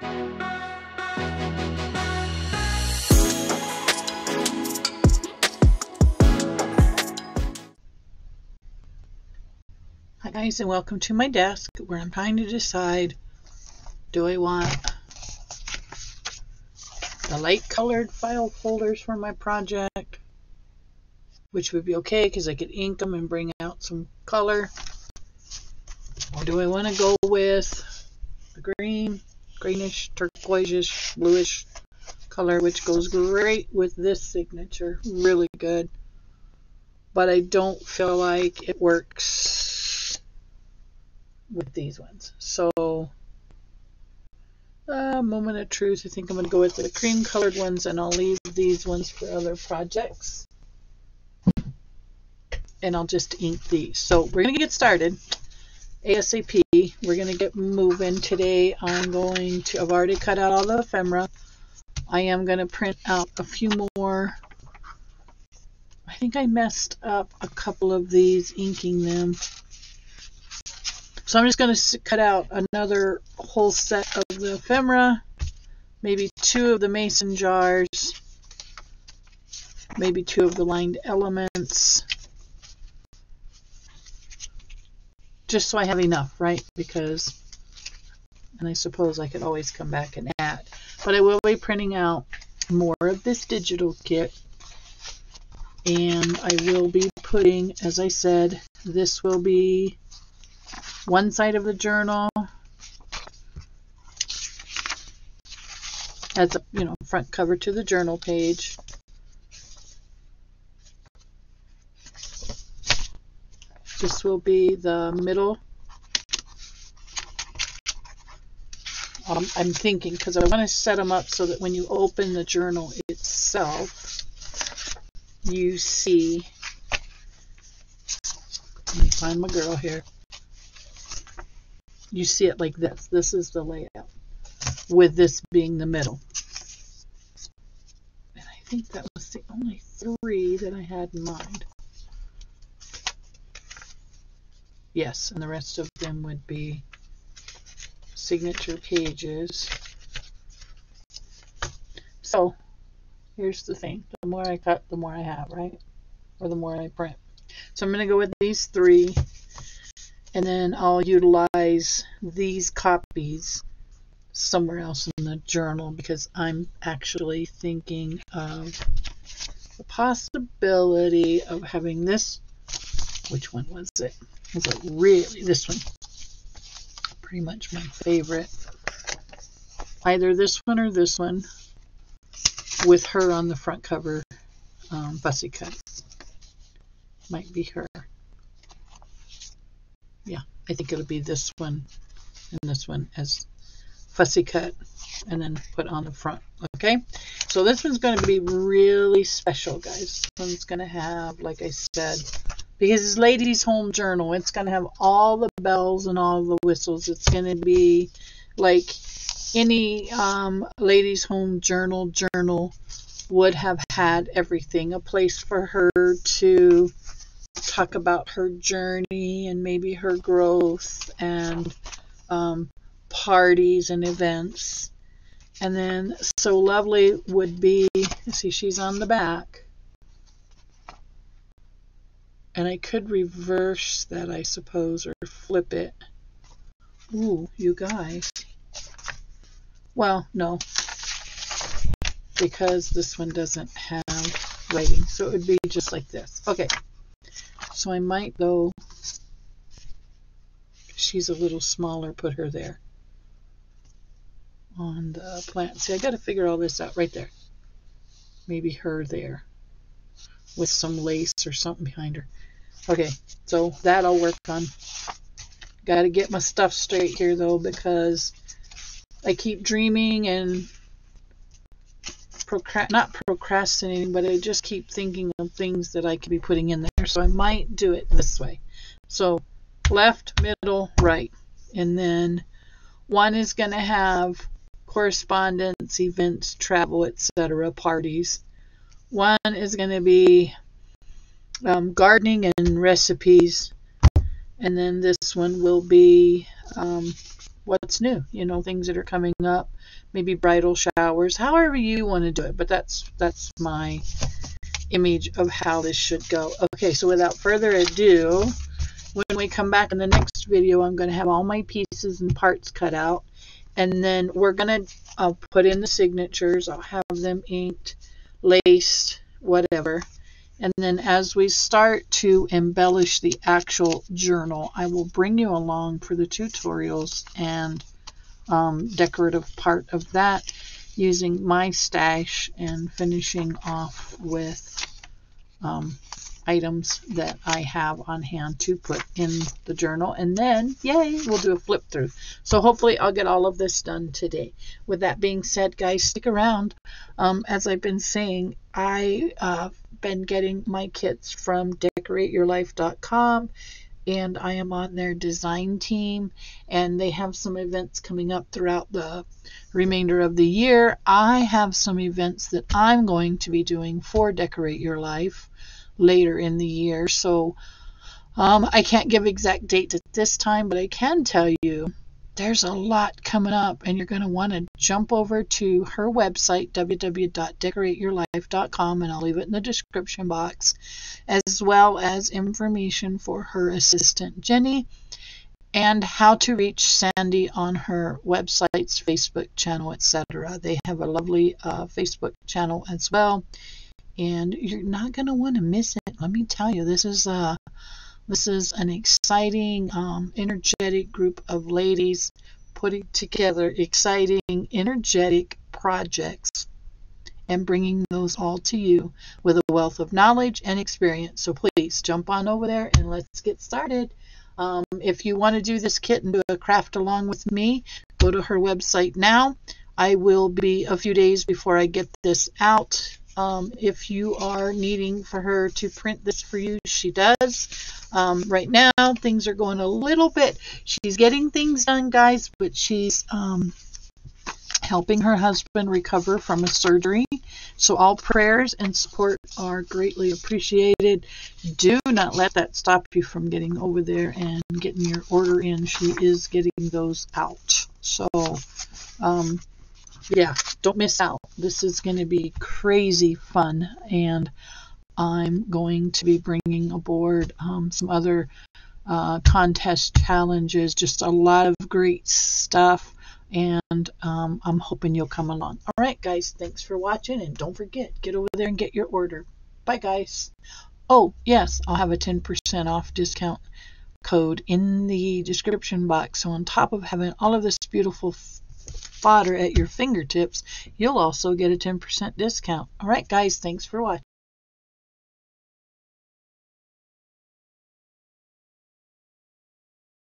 Hi guys and welcome to my desk where I'm trying to decide do I want the light colored file folders for my project which would be okay because I could ink them and bring out some color or do I want to go with the green greenish turquoise bluish color which goes great with this signature. Really good. But I don't feel like it works with these ones. So uh, moment of truth. I think I'm going to go with the cream colored ones and I'll leave these ones for other projects. And I'll just ink these. So we're going to get started ASAP we're going to get moving today. I'm going to I've already cut out all the ephemera. I am going to print out a few more. I think I messed up a couple of these inking them. So I'm just going to cut out another whole set of the ephemera, maybe two of the mason jars, maybe two of the lined elements, just so I have enough, right? Because, and I suppose I could always come back and add, but I will be printing out more of this digital kit and I will be putting, as I said, this will be one side of the journal as a you know front cover to the journal page. This will be the middle. Um, I'm thinking because I want to set them up so that when you open the journal itself, you see, let me find my girl here. You see it like this. This is the layout, with this being the middle. And I think that was the only three that I had in mind. Yes, and the rest of them would be signature pages. So here's the thing. The more I cut, the more I have, right? Or the more I print. So I'm going to go with these three. And then I'll utilize these copies somewhere else in the journal because I'm actually thinking of the possibility of having this. Which one was it? Really this one? Pretty much my favorite. Either this one or this one with her on the front cover um, fussy cut. Might be her. Yeah, I think it'll be this one and this one as fussy cut and then put on the front. Okay, so this one's going to be really special, guys. This one's going to have, like I said, because it's Ladies Home Journal, it's going to have all the bells and all the whistles. It's going to be like any um, ladies home journal journal would have had everything. A place for her to talk about her journey and maybe her growth and um, parties and events. And then so lovely would be see she's on the back and I could reverse that I suppose or flip it ooh you guys well, no, because this one doesn't have writing. So it would be just like this. Okay, so I might, though, she's a little smaller, put her there on the plant. See, I got to figure all this out right there. Maybe her there with some lace or something behind her. Okay, so that I'll work on. Got to get my stuff straight here, though, because I keep dreaming and not procrastinating, but I just keep thinking of things that I could be putting in there. So I might do it this way. So left, middle, right. And then one is going to have correspondence, events, travel, etc., parties. One is going to be um, gardening and recipes. And then this one will be um, what's new, you know, things that are coming up, maybe bridal showers, however you want to do it. But that's that's my image of how this should go. Okay, so without further ado, when we come back in the next video, I'm going to have all my pieces and parts cut out. And then we're going to I'll put in the signatures. I'll have them inked, laced, whatever. And then as we start to embellish the actual journal, I will bring you along for the tutorials and um, decorative part of that using my stash and finishing off with um, items that I have on hand to put in the journal. And then, yay, we'll do a flip through. So hopefully I'll get all of this done today. With that being said, guys, stick around. Um, as I've been saying, I've uh, been getting my kits from decor8yourlife.com and I am on their design team and they have some events coming up throughout the remainder of the year. I have some events that I'm going to be doing for Decorate Your Life later in the year. So um, I can't give exact dates at this time, but I can tell you there's a lot coming up, and you're going to want to jump over to her website, www.decor8yourlife.com, and I'll leave it in the description box, as well as information for her assistant, Jenny, and how to reach Sandi on her website's Facebook channel, etc. They have a lovely uh, Facebook channel as well and you're not going to want to miss it. Let me tell you, this is a uh, this is an exciting, um, energetic group of ladies putting together exciting, energetic projects and bringing those all to you with a wealth of knowledge and experience. So please jump on over there and let's get started. Um, if you want to do this kit and do a craft along with me, go to her website now. I will be a few days before I get this out um, if you are needing for her to print this for you, she does. Um, right now, things are going a little bit. She's getting things done, guys, but she's um, helping her husband recover from a surgery. So all prayers and support are greatly appreciated. Do not let that stop you from getting over there and getting your order in. She is getting those out. So, um, yeah, don't miss out. This is going to be crazy fun, and I'm going to be bringing aboard um, some other uh, contest challenges, just a lot of great stuff, and um, I'm hoping you'll come along. All right, guys, thanks for watching, and don't forget, get over there and get your order. Bye, guys. Oh, yes, I'll have a 10% off discount code in the description box. So on top of having all of this beautiful fodder at your fingertips, you'll also get a 10% discount. All right, guys, thanks for watching.